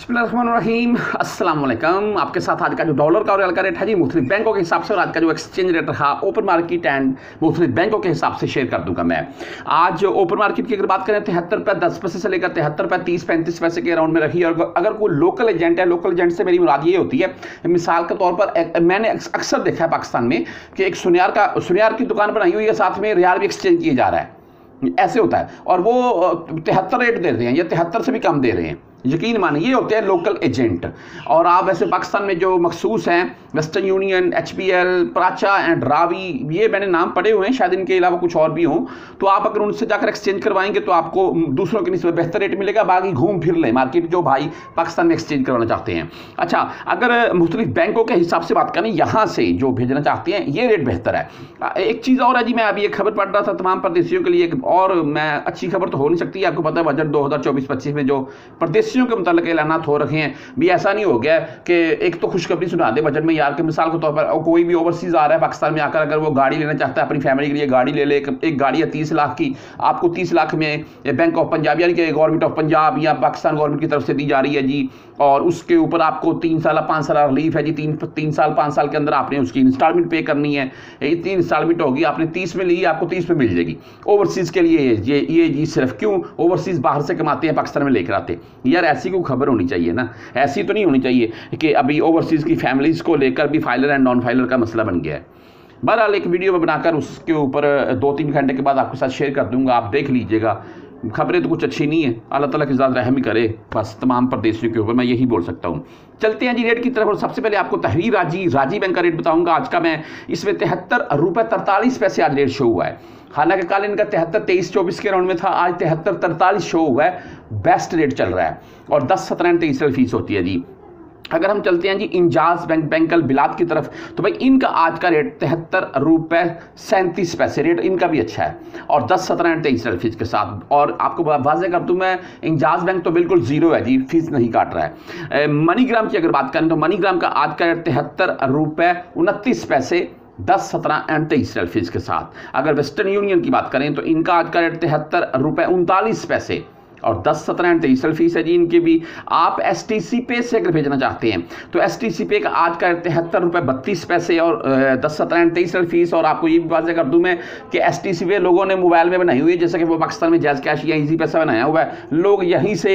بسم اللہ الرحمن الرحیم السلام علیکم آپ کے ساتھ آج کا جو ڈالر کا اور ریال کا ریٹ ہے جی مختلف بینکوں کے حساب سے اور آج کا جو ایکسچینج ریٹ رہا اوپن مارکیٹ اینڈ مختلف بینکوں کے حساب سے شیئر کر دوں گا میں آج اوپن مارکیٹ کی اگر بات کریں تہتر روپے دس پیسے سے لے کر تہتر روپے تیس پینتیس پیسے کے اراؤنڈ میں رہی اور اگر کوئی لوکل ایجنٹ ہے لوکل ایجنٹ سے میری مراد یہ ہوتی ہے مثال کے طور پر میں نے اکثر دیکھا ہے پاکستان میں کہ ایک سنیار کا سنیار کی دکان بنائی ہوئی ہے ساتھ میں ریال بھی ایکسچینج کیا جا رہا ہے ایسے ہوتا ہے اور وہ تہتر ریٹ دے رہے ہیں یا تہتر سے بھی کم دے رہے ہیں یقین مانے یہ ہوتے ہیں لوکل ایجنٹ اور آپ ویسے پاکستان میں جو مخصوص ہیں western union H P L Paracha and Ravi یہ میں نے نام پڑھے ہوئے ہیں، شاید ان کے علاوہ کچھ اور بھی ہوں. تو آپ اگر ان سے جا کر ایکسچینج کروائیں گے، تو آپ کو دوسروں کے نسبت بہتر ریٹ ملے گا. باقی گھوم پھر لیں. مارکیٹ جو بھائی پاکستان میں ایکسچینج کروانا چاہتے ہیں. اچھا اگر مختلف بینکوں کے حساب سے بات کریں، یہاں سے جو بھیجنا چاہتے ہیں، یہ ریٹ بہتر ہے. ایک چیز اور ہے جی میں ابھی ایک خبر پڑھ رہا تھا تمام پردیسیوں کے لیے اور میں، اچھی خبر تو ہو نہیں سکتی، آپ کو پتہ ہے، بجٹ دو ہزار چوبیس پچیس میں جو پردیسیوں کے متعلق اعلانات ہو رکھے ہیں۔ بھی ایسا نہیں ہو گیا کہ ایک تو خوشخبری سنا دے بجٹ میں، یار کے مثال کے طور پر کوئی بھی اوورسیز آ رہا ہے پاکستان میں آ کر اگر وہ گاڑی لینا چاہتا ہے، اپنی فیملی کے لیے گاڑی لے لے، ایک گاڑی ہے تیس لاکھ کی، آپ کو تیس لاکھ میں بینک آف پنجاب یعنی کہ گورنمنٹ آف پنجاب یا پاکستان گورنمنٹ کی طرف سے دی جا رہی ہے جی۔ اور اس کے اوپر آپ کو تین سال پانچ سال ریلیف ہے جی۔ تین تین سال، پانچ سال کے اندر آپ نے اس کی انسٹالمنٹ پے کرنی ہے۔ یہ تین انسٹالمنٹ ہوگی، آپ نے تیس میں لی، آپ کو تیس میں مل جائے گی۔ اوورسیز کے لیے یہ یہ جی صرف کیوں؟ اوورسیز باہر سے کماتے ہیں، پاکستان میں لے کر آتے یا یار ایسی کو خبر ہونی چاہیے نا، ایسی تو نہیں ہونی چاہیے کہ ابھی اوورسیز کی فیملیز کو لے کر بھی فائلر اینڈ نان فائلر کا مسئلہ بن گیا ہے۔ بہرحال ایک ویڈیو میں بنا کر اس کے اوپر دو تین گھنٹے کے بعد آپ کے ساتھ شیئر کر دوں گا، آپ دیکھ لیجیے گا۔ خبریں تو کچھ اچھی نہیں ہیں۔ اللہ تعالیٰ کی ذات رحم ہی کرے۔ بس تمام پردیسیوں کے اوپر میں یہی بول سکتا ہوں۔ چلتے ہیں جی ریٹ کی طرف اور سب سے پہلے آپ کو تحریر راجی راجی بینک کا ریٹ بتاؤں گا۔ آج کا میں اس میں تہتر روپے ترتالیس پیسے آج ریٹ شو ہوا ہے۔ حالانکہ کال ان کا تہتر تیئیس چوبیس کے راؤنڈ میں تھا، آج تہتر ترتالیس شو ہوا ہے۔ بیسٹ ریٹ چل رہا ہے اور دس سترہ تیئیس فیس ہوتی ہے جی۔ اگر ہم چلتے ہیں جی انجاز بینک بینکل بلاد کی طرف، تو بھائی ان کا آج کا ریٹ تہتر روپے سینتیس پیسے، ریٹ ان کا بھی اچھا ہے، اور دس سترہ تیئیس فیس کے ساتھ۔ اور آپ کو واضح کر دوں میں، انجاز بینک تو بالکل زیرو ہے جی فیس نہیں کاٹ رہا ہے۔ منی گرام کی اگر بات کریں تو منی گرام کا آج کا ریٹ تہتر روپے انتیس پیسے، دس سترہ اینڈ تیئیس فیس کے ساتھ۔ اگر ویسٹرن یونین کی بات کریں تو ان کا آج کا ریٹ تہتر روپے انتالیس پیسے۔ اور دس سترہ اینڈ تیئیس فیس ہے جی ان کی بھی آپ ایس ٹی سی پے سے اگر بھیجنا چاہتے ہیں، تو ایس ٹی سی پے کا آج کا تہتر روپے بتیس پیسے اور دس سترہ اینڈ تیئیس فیس اور آپ کو یہ بھی واضح کر دوں میں کہ ایس ٹی سی پے لوگوں نے موبائل میں بنائی ہوئی ہے جیسے کہ وہ پاکستان میں جیز کیش یا ایزی پیسہ بنایا ہوا ہے۔ لوگ یہیں سے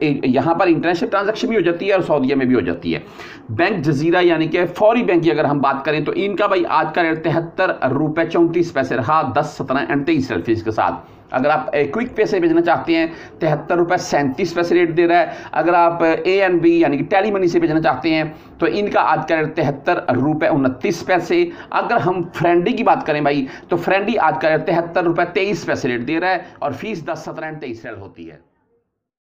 یہاں پر انٹرنیشنل ٹرانزیکشن بھی ہو جاتی ہے اور سعودیہ میں بھی ہو جاتی ہے۔ بینک جزیرہ یعنی کہ فوری بینک کی اگر ہم بات کریں تو ان کا بھائی آج کا ریٹ تہتر روپے چونتیس پیسے رہا، دس سترہ اینڈ تیئیس فیس کے ساتھ۔ اگر آپ کوئک پیسے بھیجنا چاہتے ہیں، تہتر روپے سینتیس پیسے ریٹ دے رہا ہے۔ اگر آپ، اے این بی یعنی کہ ٹیلی منی سے بھیجنا چاہتے ہیں، تو ان کا آج کا ریٹ تہتر روپے انتیس پیسے۔ اگر ہم فرینڈی کی بات کریں بھائی، تو فرینڈی آج کا ریٹ تہتر روپے تیئیس پیسے ریٹ دے رہا ہے اور فیس دس سترہ تیئیس ریٹ ہوتی ہے۔